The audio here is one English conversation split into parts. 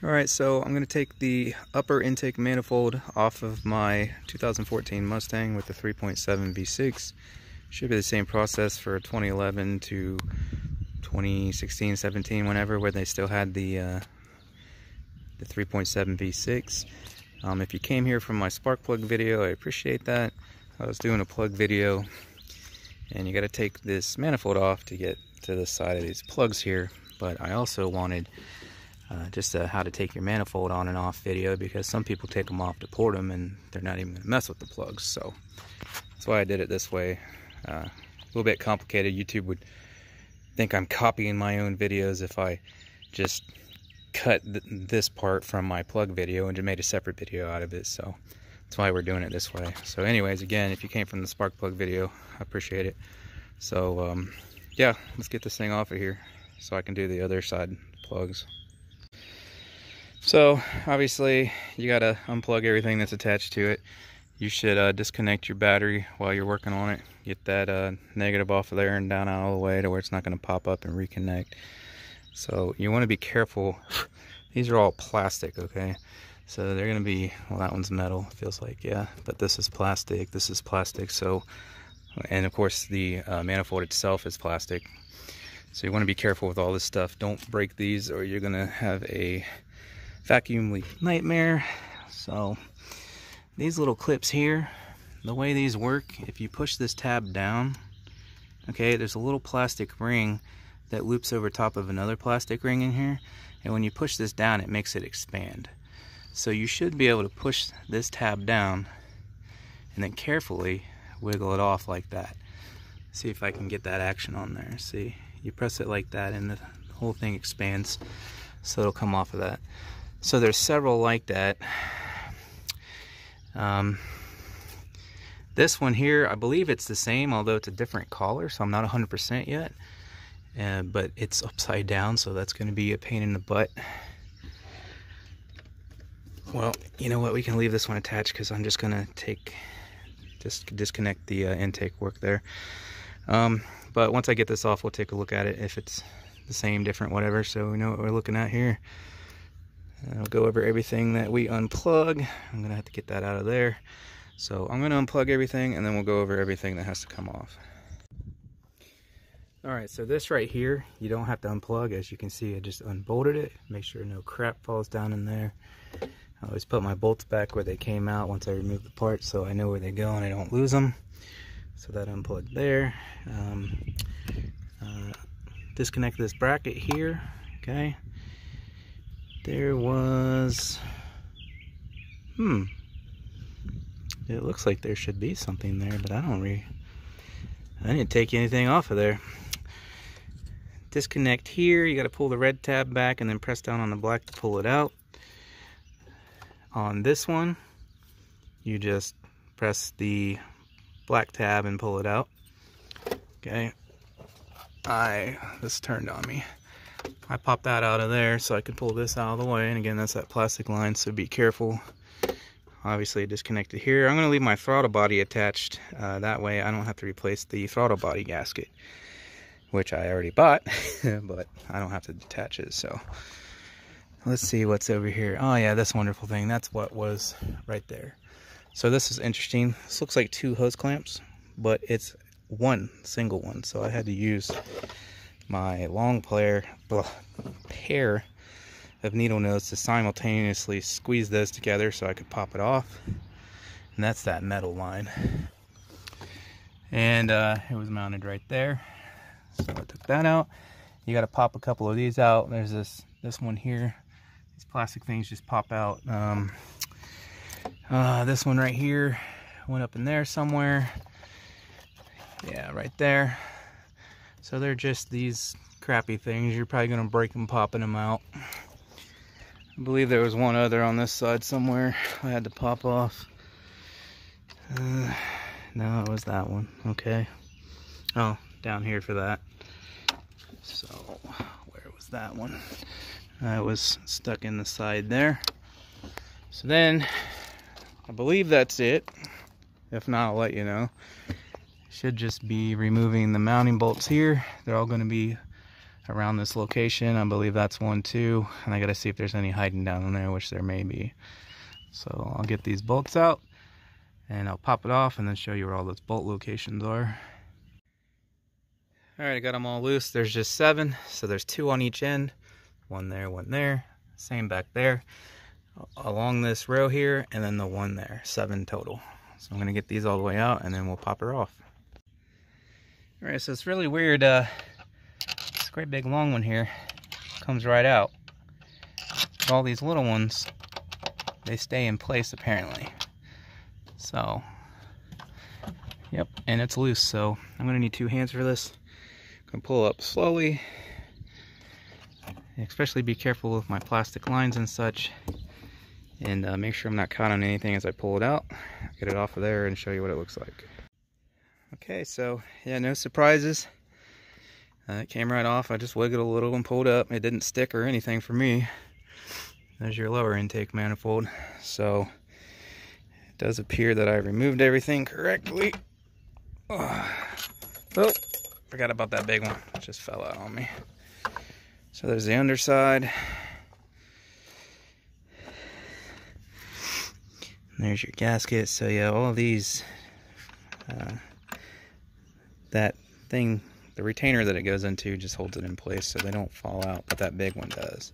All right, so I'm going to take the upper intake manifold off of my 2014 Mustang with the 3.7 V6. Should be the same process for 2011 to 2016, 17, whenever, where they still had the uh, the 3.7 V6. Um, if you came here from my spark plug video, I appreciate that. I was doing a plug video, and you got to take this manifold off to get to the side of these plugs here. But I also wanted uh, just a how to take your manifold on and off video because some people take them off to port them and they're not even going to mess with the plugs. So that's why I did it this way. Uh, a little bit complicated. YouTube would think I'm copying my own videos if I just cut th this part from my plug video and just made a separate video out of it. So that's why we're doing it this way. So anyways, again, if you came from the spark plug video, I appreciate it. So um, yeah, let's get this thing off of here so I can do the other side plugs. So obviously you got to unplug everything that's attached to it. You should uh, disconnect your battery while you're working on it. Get that uh, negative off of there and down of the way to where it's not going to pop up and reconnect. So you want to be careful. These are all plastic, okay? So they're going to be, well that one's metal, feels like, yeah. But this is plastic, this is plastic. So, and of course the uh, manifold itself is plastic. So you want to be careful with all this stuff. Don't break these or you're going to have a vacuum leak nightmare. So these little clips here, the way these work, if you push this tab down, okay, there's a little plastic ring that loops over top of another plastic ring in here. And when you push this down, it makes it expand. So you should be able to push this tab down and then carefully wiggle it off like that. See if I can get that action on there. See, you press it like that and the whole thing expands so it'll come off of that. So there's several like that. Um, this one here, I believe it's the same, although it's a different color, so I'm not 100% yet. Uh, but it's upside down, so that's going to be a pain in the butt. Well, you know what? We can leave this one attached because I'm just going to take, just disconnect the uh, intake work there. Um, but once I get this off, we'll take a look at it if it's the same, different, whatever. So we know what we're looking at here. I'll go over everything that we unplug. I'm gonna have to get that out of there. So I'm gonna unplug everything and then we'll go over everything that has to come off. All right, so this right here, you don't have to unplug. As you can see, I just unbolted it. Make sure no crap falls down in there. I always put my bolts back where they came out once I remove the parts so I know where they go and I don't lose them. So that unplugged there. Um, uh, disconnect this bracket here, okay? There was hmm. It looks like there should be something there but I don't really I didn't take anything off of there. Disconnect here. You got to pull the red tab back and then press down on the black to pull it out. On this one you just press the black tab and pull it out. Okay. I this turned on me I popped that out of there so I could pull this out of the way. And again, that's that plastic line, so be careful. Obviously disconnected here. I'm gonna leave my throttle body attached. Uh, that way I don't have to replace the throttle body gasket, which I already bought, but I don't have to detach it, so. Let's see what's over here. Oh yeah, this wonderful thing. That's what was right there. So this is interesting. This looks like two hose clamps, but it's one single one. So I had to use my long player, pair of needle nose to simultaneously squeeze those together so I could pop it off. And that's that metal line. And uh, it was mounted right there. So I took that out. You got to pop a couple of these out. There's this this one here. These plastic things just pop out. Um, uh, this one right here went up in there somewhere. Yeah, right there. So they're just these crappy things. You're probably going to break them popping them out. I believe there was one other on this side somewhere I had to pop off. Uh, no, it was that one. Okay. Oh, down here for that. So, where was that one? I was stuck in the side there. So then, I believe that's it. If not, I'll let you know should just be removing the mounting bolts here. They're all going to be around this location. I believe that's one too. And I gotta see if there's any hiding down in there, which there may be. So I'll get these bolts out and I'll pop it off and then show you where all those bolt locations are. All right, I got them all loose. There's just seven, so there's two on each end. One there, one there. Same back there. Along this row here, and then the one there. Seven total. So I'm gonna get these all the way out and then we'll pop her off. All right, so it's really weird. Uh, this great big long one here comes right out. All these little ones, they stay in place apparently. So, yep, and it's loose. So I'm gonna need two hands for this. I'm gonna pull up slowly. Especially be careful with my plastic lines and such. And uh, make sure I'm not caught on anything as I pull it out. Get it off of there and show you what it looks like. Okay, so yeah, no surprises. Uh, it came right off. I just wiggled a little and pulled up. It didn't stick or anything for me. There's your lower intake manifold. So it does appear that I removed everything correctly. Oh, oh forgot about that big one. It just fell out on me. So there's the underside. there's your gasket. So yeah, all these uh, that thing, the retainer that it goes into just holds it in place so they don't fall out, but that big one does.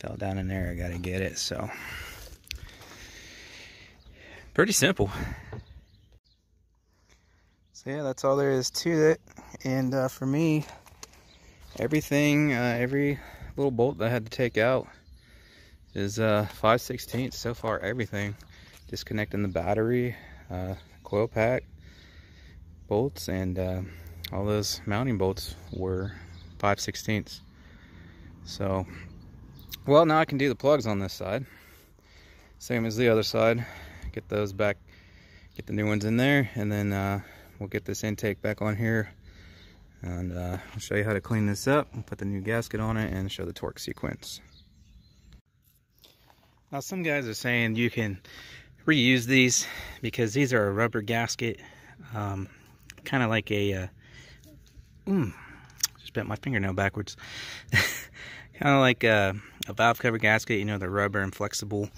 Fell down in there, I gotta get it, so. Pretty simple. So yeah, that's all there is to it. And uh, for me, everything, uh, every little bolt that I had to take out is uh, 5 16 so far, everything. Disconnecting the battery, uh, coil pack, bolts and uh, all those mounting bolts were 5 16ths. So, well, now I can do the plugs on this side. Same as the other side. Get those back, get the new ones in there, and then uh, we'll get this intake back on here. And uh, I'll show you how to clean this up, put the new gasket on it, and show the torque sequence. Now, some guys are saying you can reuse these because these are a rubber gasket. Um, kind of like a, uh, mm, just bent my fingernail backwards. kind of like a, a, valve cover gasket, you know, the rubber and flexible.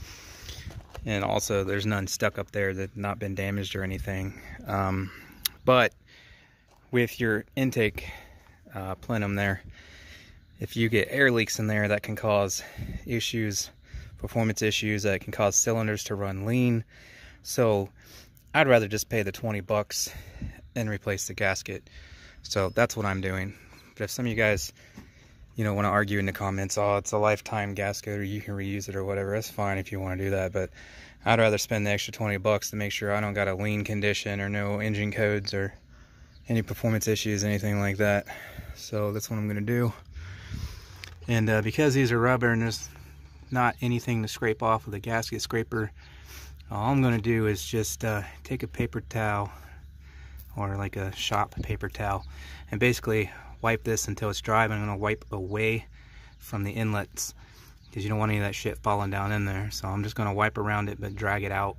And also there's none stuck up there that not been damaged or anything. Um, but with your intake uh, plenum there, if you get air leaks in there, that can cause issues, performance issues, that can cause cylinders to run lean. So I'd rather just pay the 20 bucks and replace the gasket. So that's what I'm doing. But if some of you guys, you know, want to argue in the comments, oh, it's a lifetime gasket or you can reuse it or whatever, that's fine if you want to do that. But I'd rather spend the extra 20 bucks to make sure I don't got a lean condition or no engine codes or any performance issues, anything like that. So that's what I'm going to do. And uh, because these are rubber and there's not anything to scrape off with a gasket scraper, all I'm going to do is just uh, take a paper towel or like a shop paper towel and basically wipe this until it's dry. I'm going to wipe away from the inlets because you don't want any of that shit falling down in there. So I'm just going to wipe around it but drag it out.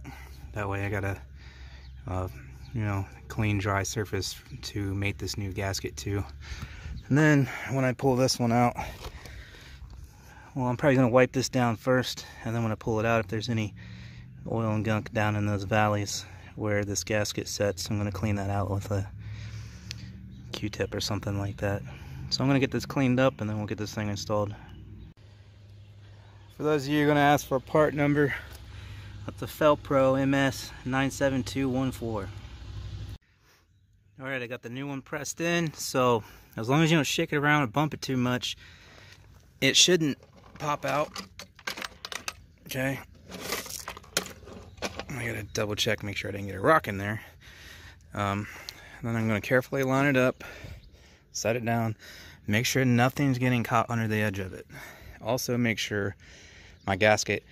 That way I got a, uh, you know, clean dry surface to mate this new gasket to. And then when I pull this one out, well I'm probably going to wipe this down first and then when I pull it out if there's any oil and gunk down in those valleys where this gasket sets. I'm going to clean that out with a Q-tip or something like that. So I'm going to get this cleaned up and then we'll get this thing installed. For those of you who are going to ask for a part number, that's the Fel-Pro MS 97214. Alright, I got the new one pressed in, so as long as you don't shake it around or bump it too much, it shouldn't pop out. Okay, I gotta double check, make sure I didn't get a rock in there. Um, then I'm gonna carefully line it up, set it down, make sure nothing's getting caught under the edge of it. Also make sure my gasket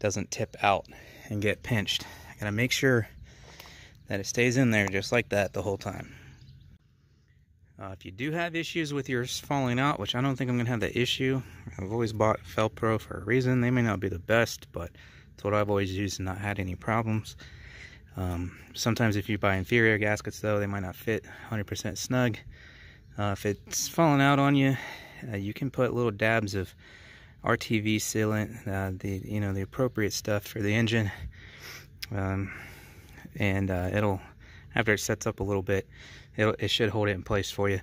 doesn't tip out and get pinched. I gotta make sure that it stays in there just like that the whole time. Uh, if you do have issues with yours falling out, which I don't think I'm to have that issue, I've always bought Fel-Pro for a reason. They may not be the best, but it's what I've always used and not had any problems. Um, sometimes if you buy inferior gaskets though, they might not fit 100% snug. Uh, if it's falling out on you, uh, you can put little dabs of RTV sealant, uh, the you know the appropriate stuff for the engine, um, and uh, it'll after it sets up a little bit, it should hold it in place for you.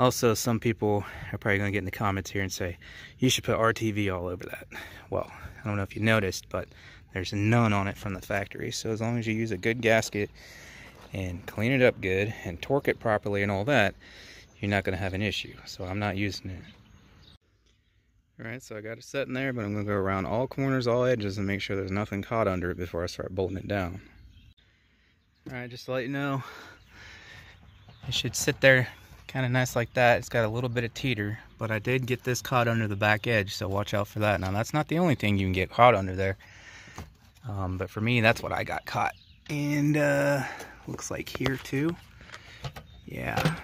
Also, some people are probably going to get in the comments here and say, you should put RTV all over that. Well, I don't know if you noticed, but there's none on it from the factory. So as long as you use a good gasket and clean it up good and torque it properly and all that, you're not going to have an issue. So I'm not using it. Alright, so I got it set in there, but I'm going to go around all corners, all edges, and make sure there's nothing caught under it before I start bolting it down. Alright, just to let you know, it should sit there kind of nice like that. It's got a little bit of teeter, but I did get this caught under the back edge, so watch out for that. Now, that's not the only thing you can get caught under there, um, but for me, that's what I got caught. And uh, looks like here too. Yeah,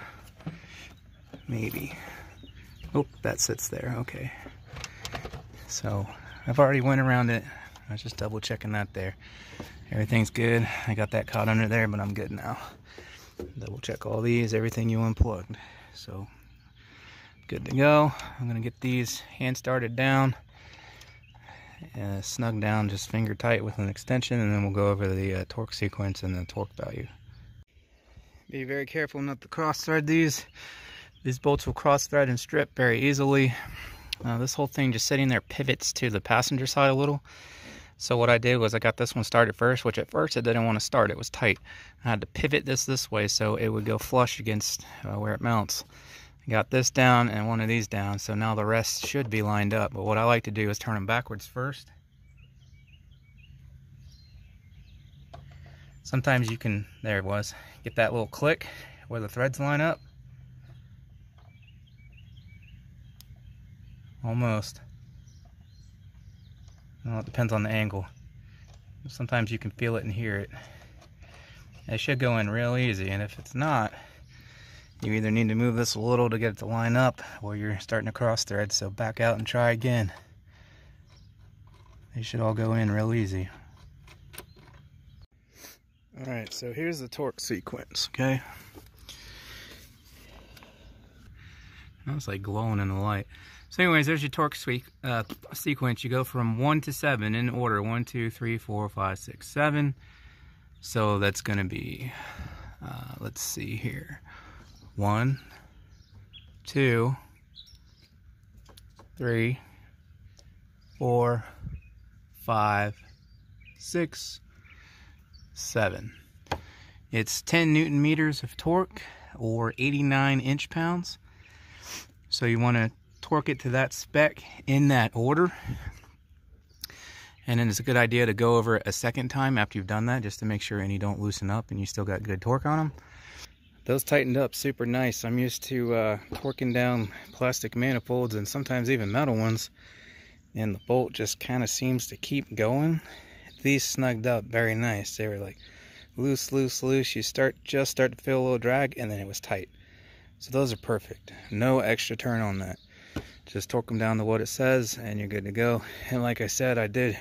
maybe. Oh, that sits there, okay. So, I've already went around it. I was just double checking that there. Everything's good. I got that caught under there, but I'm good now double check all these everything you unplugged. So good to go. I'm gonna get these hand started down uh, snug down just finger tight with an extension and then we'll go over the uh, torque sequence and the torque value. Be very careful not to cross thread these. These bolts will cross thread and strip very easily. Uh, this whole thing just sitting there pivots to the passenger side a little so what I did was I got this one started first, which at first it didn't want to start. It was tight. I had to pivot this this way so it would go flush against uh, where it mounts. I got this down and one of these down, so now the rest should be lined up. But what I like to do is turn them backwards first. Sometimes you can, there it was, get that little click where the threads line up. Almost. Well, it depends on the angle. Sometimes you can feel it and hear it. It should go in real easy, and if it's not, you either need to move this a little to get it to line up, or you're starting to cross thread, so back out and try again. They should all go in real easy. Alright, so here's the torque sequence, okay? That's like glowing in the light. So anyways, there's your torque uh, sequence. You go from 1 to 7 in order. 1, 2, 3, 4, 5, 6, 7. So that's going to be, uh, let's see here. 1, 2, 3, 4, 5, 6, 7. It's 10 newton meters of torque or 89 inch pounds. So you want to torque it to that spec in that order. And then it's a good idea to go over it a second time after you've done that just to make sure any don't loosen up and you still got good torque on them. Those tightened up super nice. I'm used to uh, torquing down plastic manifolds and sometimes even metal ones. And the bolt just kind of seems to keep going. These snugged up very nice. They were like loose, loose, loose. You start just start to feel a little drag and then it was tight. So those are perfect. No extra turn on that just torque them down to what it says and you're good to go. And like I said I did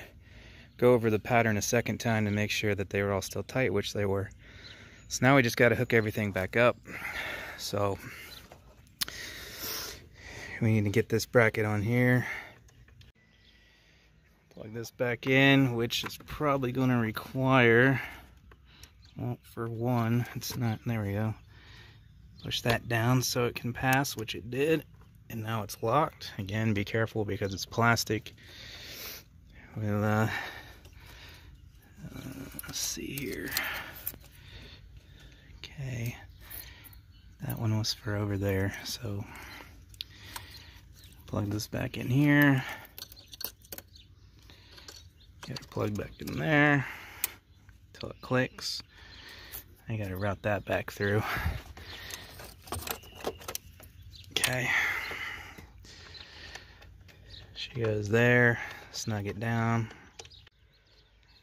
go over the pattern a second time to make sure that they were all still tight which they were. So now we just got to hook everything back up. So we need to get this bracket on here. Plug this back in which is probably going to require well for one it's not there we go. Push that down so it can pass which it did and now it's locked. Again be careful because it's plastic. We'll uh, uh, let's see here. Okay. That one was for over there so plug this back in here. Get it plugged back in there until it clicks. I gotta route that back through. Okay goes there, snug it down.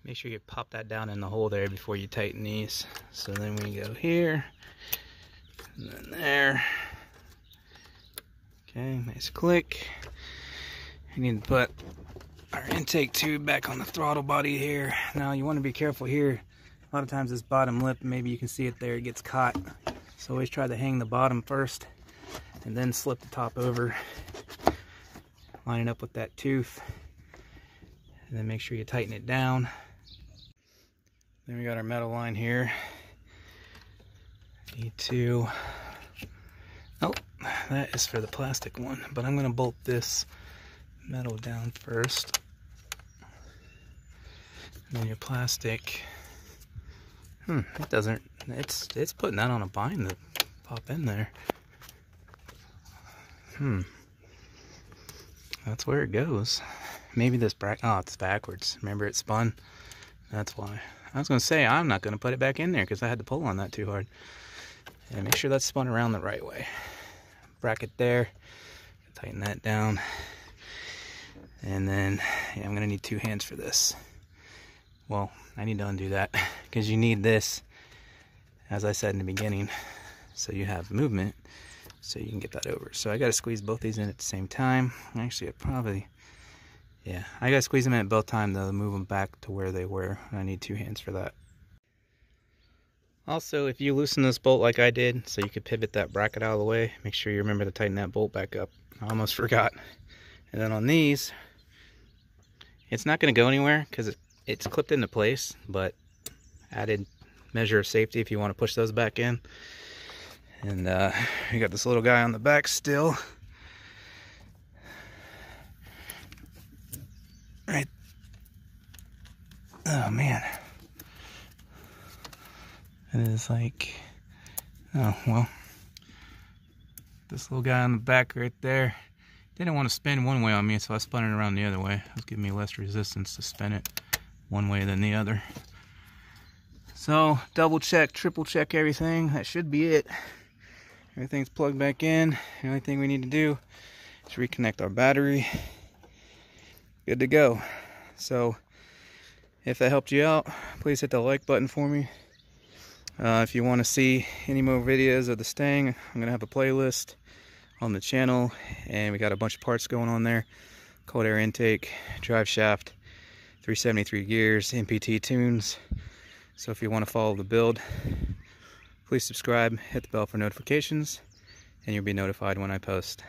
Make sure you pop that down in the hole there before you tighten these. So then we go here, and then there. Okay, nice click. We need to put our intake tube back on the throttle body here. Now you want to be careful here. A lot of times this bottom lip, maybe you can see it there, it gets caught. So always try to hang the bottom first and then slip the top over line it up with that tooth. And then make sure you tighten it down. Then we got our metal line here. Need to oh that is for the plastic one but I'm gonna bolt this metal down first. And then your plastic. Hmm it doesn't it's it's putting that on a bind to pop in there. Hmm that's where it goes. Maybe this bracket oh it's backwards. Remember it spun. That's why. I was gonna say I'm not gonna put it back in there because I had to pull on that too hard. And make sure that's spun around the right way. Bracket there. Tighten that down. And then yeah, I'm gonna need two hands for this. Well I need to undo that because you need this as I said in the beginning. So you have movement so you can get that over. So I got to squeeze both these in at the same time. Actually I probably yeah I got to squeeze them in at both times though to move them back to where they were. I need two hands for that. Also if you loosen this bolt like I did so you could pivot that bracket out of the way make sure you remember to tighten that bolt back up. I almost forgot. And then on these it's not going to go anywhere because it, it's clipped into place but added measure of safety if you want to push those back in and uh, got this little guy on the back still. Right. Oh man. It is like, oh well. This little guy on the back right there didn't want to spin one way on me, so I spun it around the other way. It was giving me less resistance to spin it one way than the other. So double check, triple check everything. That should be it. Everything's plugged back in. The only thing we need to do is reconnect our battery. Good to go. So if that helped you out, please hit the like button for me. Uh, if you want to see any more videos of the Stang, I'm going to have a playlist on the channel. And we got a bunch of parts going on there. Cold air intake, drive shaft, 373 gears, MPT tunes. So if you want to follow the build, Please subscribe, hit the bell for notifications, and you'll be notified when I post.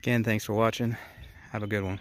Again, thanks for watching. Have a good one.